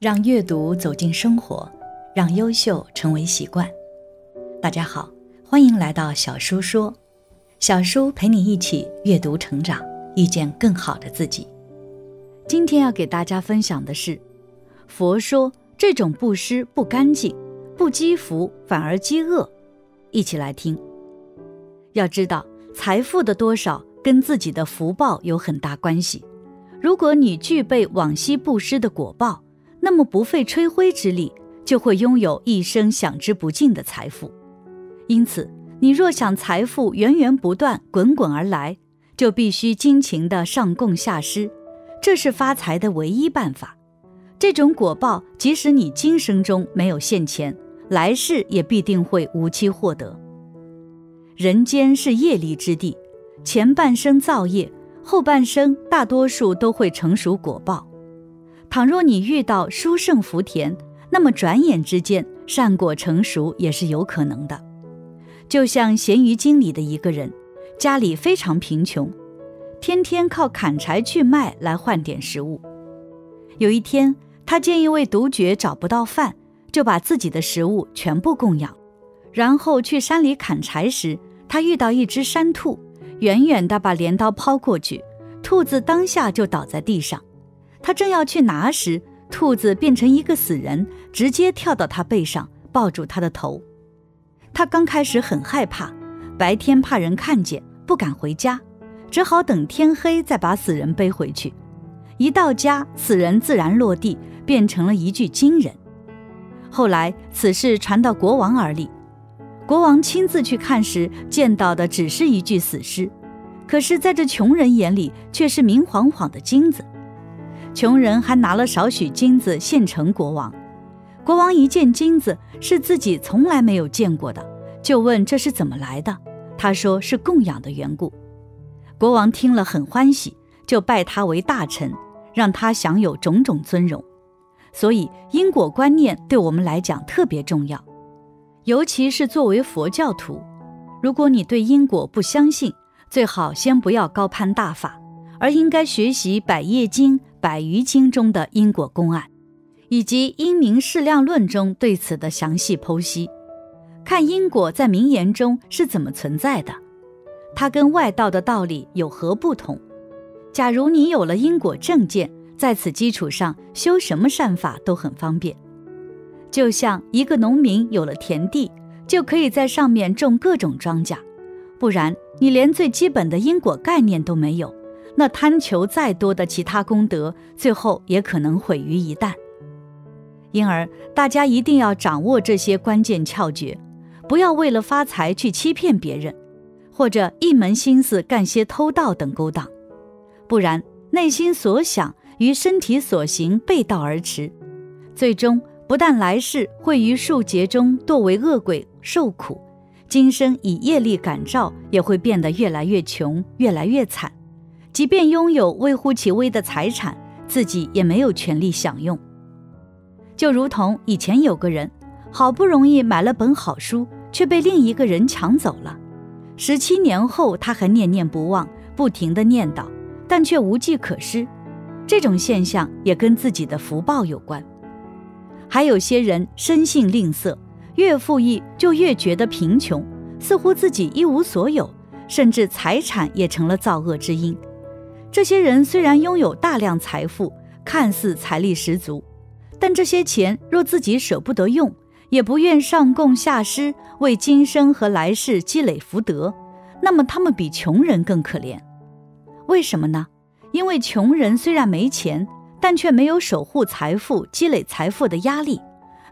让阅读走进生活，让优秀成为习惯。大家好，欢迎来到小叔说，小叔陪你一起阅读成长，遇见更好的自己。今天要给大家分享的是，佛说这种布施不干净，不积福反而积恶。一起来听。要知道，财富的多少跟自己的福报有很大关系。如果你具备往昔布施的果报，那么不费吹灰之力，就会拥有一生享之不尽的财富。因此，你若想财富源源不断、滚滚而来，就必须辛勤的上供下施，这是发财的唯一办法。这种果报，即使你今生中没有现钱，来世也必定会无期获得。人间是业力之地，前半生造业，后半生大多数都会成熟果报。倘若你遇到殊胜福田，那么转眼之间善果成熟也是有可能的。就像咸鱼经里的一个人，家里非常贫穷，天天靠砍柴去卖来换点食物。有一天，他见一位独绝找不到饭，就把自己的食物全部供养。然后去山里砍柴时，他遇到一只山兔，远远地把镰刀抛过去，兔子当下就倒在地上。他正要去拿时，兔子变成一个死人，直接跳到他背上，抱住他的头。他刚开始很害怕，白天怕人看见，不敢回家，只好等天黑再把死人背回去。一到家，死人自然落地，变成了一具金人。后来此事传到国王耳里，国王亲自去看时，见到的只是一具死尸，可是在这穷人眼里，却是明晃晃的金子。穷人还拿了少许金子献成国王，国王一见金子是自己从来没有见过的，就问这是怎么来的。他说是供养的缘故。国王听了很欢喜，就拜他为大臣，让他享有种种尊荣。所以因果观念对我们来讲特别重要，尤其是作为佛教徒，如果你对因果不相信，最好先不要高攀大法，而应该学习《百业经》。百余经中的因果公案，以及《因明释量论》中对此的详细剖析，看因果在名言中是怎么存在的，它跟外道的道理有何不同？假如你有了因果正见，在此基础上修什么善法都很方便。就像一个农民有了田地，就可以在上面种各种庄稼；不然，你连最基本的因果概念都没有。那贪求再多的其他功德，最后也可能毁于一旦。因而，大家一定要掌握这些关键窍诀，不要为了发财去欺骗别人，或者一门心思干些偷盗等勾当，不然内心所想与身体所行背道而驰，最终不但来世会于数劫中堕为恶鬼受苦，今生以业力感召，也会变得越来越穷，越来越惨。即便拥有微乎其微的财产，自己也没有权利享用。就如同以前有个人，好不容易买了本好书，却被另一个人抢走了。十七年后，他还念念不忘，不停地念叨，但却无计可施。这种现象也跟自己的福报有关。还有些人生性吝啬，越富裕就越觉得贫穷，似乎自己一无所有，甚至财产也成了造恶之因。这些人虽然拥有大量财富，看似财力十足，但这些钱若自己舍不得用，也不愿上供下施，为今生和来世积累福德，那么他们比穷人更可怜。为什么呢？因为穷人虽然没钱，但却没有守护财富、积累财富的压力，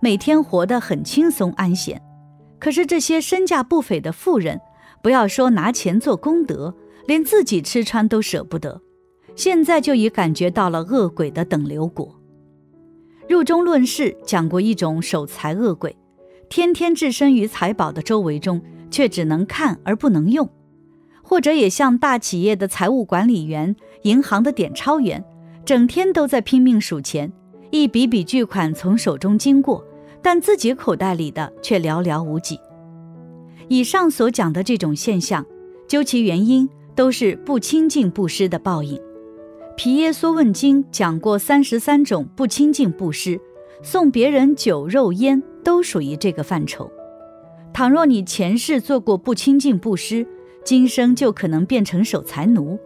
每天活得很轻松安闲。可是这些身价不菲的富人，不要说拿钱做功德，连自己吃穿都舍不得。现在就已感觉到了恶鬼的等流果。入中论事讲过一种守财恶鬼，天天置身于财宝的周围中，却只能看而不能用；或者也像大企业的财务管理员、银行的点钞员，整天都在拼命数钱，一笔笔巨款从手中经过，但自己口袋里的却寥寥无几。以上所讲的这种现象，究其原因，都是不清净布施的报应。皮耶梭问经讲过三十三种不清净布施，送别人酒肉烟都属于这个范畴。倘若你前世做过不清净布施，今生就可能变成守财奴，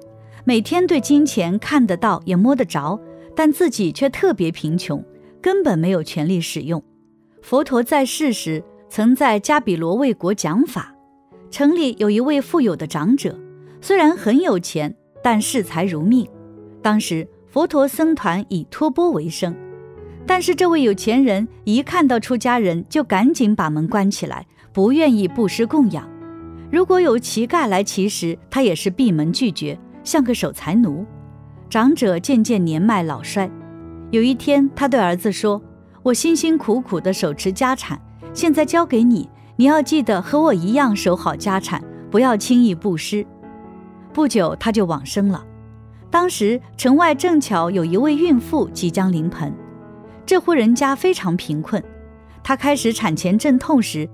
每天对金钱看得到也摸得着，但自己却特别贫穷，根本没有权利使用。佛陀在世时，曾在迦比罗卫国讲法，城里有一位富有的长者，虽然很有钱，但视财如命。当时佛陀僧团以托钵为生，但是这位有钱人一看到出家人，就赶紧把门关起来，不愿意布施供养。如果有乞丐来乞食，他也是闭门拒绝，像个守财奴。长者渐渐年迈老衰，有一天，他对儿子说：“我辛辛苦苦的手持家产，现在交给你，你要记得和我一样守好家产，不要轻易布施。”不久，他就往生了。当时城外正巧有一位孕妇即将临盆，这户人家非常贫困。她开始产前阵痛时，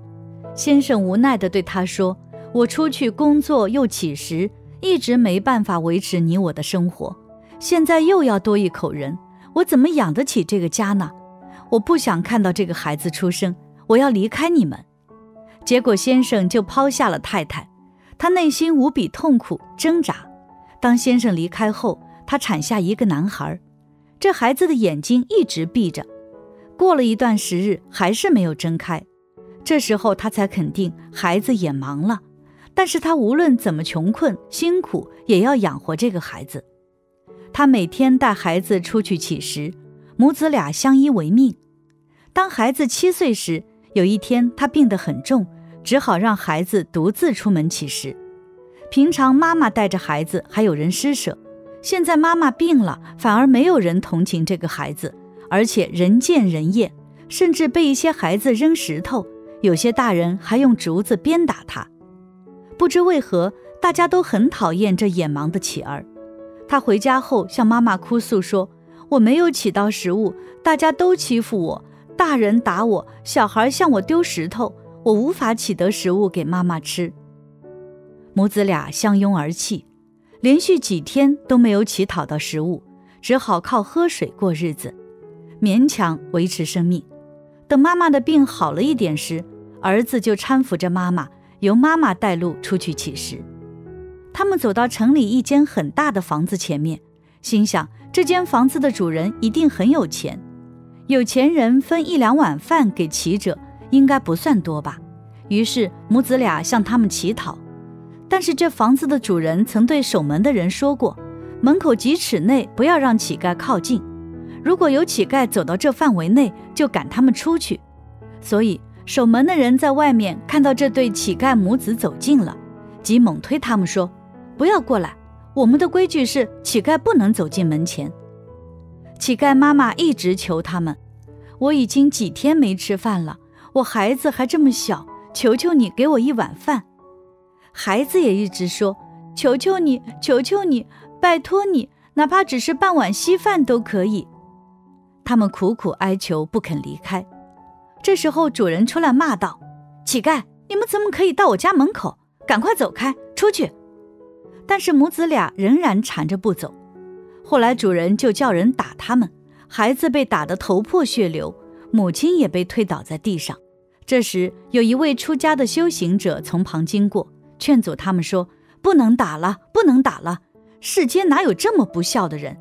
先生无奈地对她说。我出去工作又乞食，一直没办法维持你我的生活。现在又要多一口人，我怎么养得起这个家呢？我不想看到这个孩子出生，我要离开你们。结果先生就抛下了太太，他内心无比痛苦挣扎。当先生离开后，她产下一个男孩，这孩子的眼睛一直闭着，过了一段时日还是没有睁开。这时候她才肯定孩子眼盲了。但是她无论怎么穷困辛苦，也要养活这个孩子。她每天带孩子出去乞食，母子俩相依为命。当孩子七岁时，有一天他病得很重，只好让孩子独自出门乞食。平常妈妈带着孩子，还有人施舍；现在妈妈病了，反而没有人同情这个孩子，而且人见人厌，甚至被一些孩子扔石头，有些大人还用竹子鞭打他。不知为何，大家都很讨厌这眼盲的乞儿。他回家后向妈妈哭诉说：“我没有乞到食物，大家都欺负我，大人打我，小孩向我丢石头，我无法乞得食物给妈妈吃。”母子俩相拥而泣，连续几天都没有乞讨到食物，只好靠喝水过日子，勉强维持生命。等妈妈的病好了一点时，儿子就搀扶着妈妈。由妈妈带路出去乞食，他们走到城里一间很大的房子前面，心想这间房子的主人一定很有钱，有钱人分一两碗饭给乞者，应该不算多吧。于是母子俩向他们乞讨，但是这房子的主人曾对守门的人说过，门口几尺内不要让乞丐靠近，如果有乞丐走到这范围内，就赶他们出去，所以。守门的人在外面看到这对乞丐母子走近了，即猛推他们说：“不要过来！我们的规矩是乞丐不能走进门前。”乞丐妈妈一直求他们：“我已经几天没吃饭了，我孩子还这么小，求求你给我一碗饭。”孩子也一直说：“求求你，求求你，拜托你，哪怕只是半碗稀饭都可以。”他们苦苦哀求，不肯离开。这时候，主人出来骂道：“乞丐，你们怎么可以到我家门口？赶快走开，出去！”但是母子俩仍然缠着不走。后来，主人就叫人打他们，孩子被打得头破血流，母亲也被推倒在地上。这时，有一位出家的修行者从旁经过，劝阻他们说：“不能打了，不能打了！世间哪有这么不孝的人？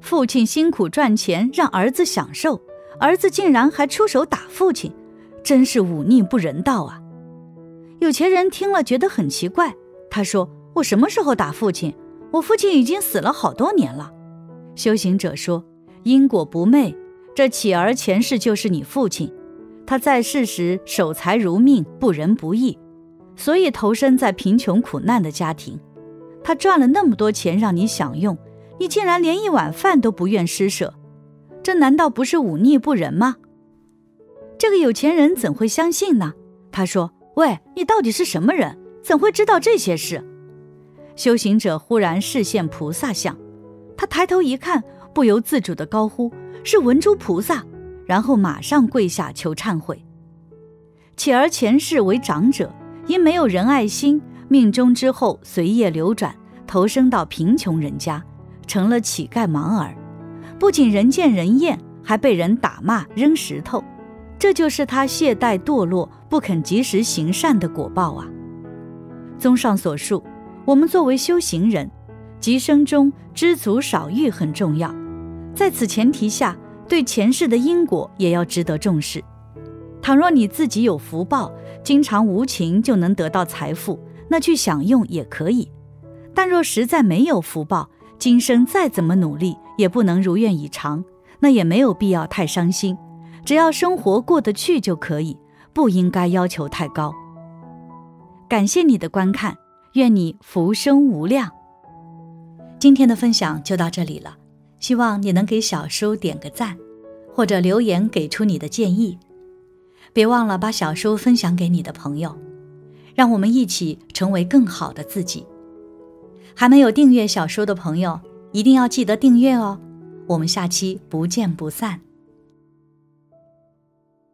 父亲辛苦赚钱，让儿子享受。”儿子竟然还出手打父亲，真是忤逆不人道啊！有钱人听了觉得很奇怪，他说：“我什么时候打父亲？我父亲已经死了好多年了。”修行者说：“因果不昧，这乞儿前世就是你父亲，他在世时守财如命，不仁不义，所以投身在贫穷苦难的家庭。他赚了那么多钱让你享用，你竟然连一碗饭都不愿施舍。”这难道不是忤逆不仁吗？这个有钱人怎会相信呢？他说：“喂，你到底是什么人？怎会知道这些事？”修行者忽然视现菩萨像，他抬头一看，不由自主地高呼：“是文殊菩萨！”然后马上跪下求忏悔。乞儿前世为长者，因没有仁爱心，命中之后随业流转，投生到贫穷人家，成了乞丐盲儿。不仅人见人厌，还被人打骂、扔石头，这就是他懈怠堕落、不肯及时行善的果报啊！综上所述，我们作为修行人，极生中知足少欲很重要。在此前提下，对前世的因果也要值得重视。倘若你自己有福报，经常无情就能得到财富，那去享用也可以；但若实在没有福报，今生再怎么努力也不能如愿以偿，那也没有必要太伤心。只要生活过得去就可以，不应该要求太高。感谢你的观看，愿你福生无量。今天的分享就到这里了，希望你能给小叔点个赞，或者留言给出你的建议。别忘了把小书分享给你的朋友，让我们一起成为更好的自己。还没有订阅小叔的朋友，一定要记得订阅哦。我们下期不见不散。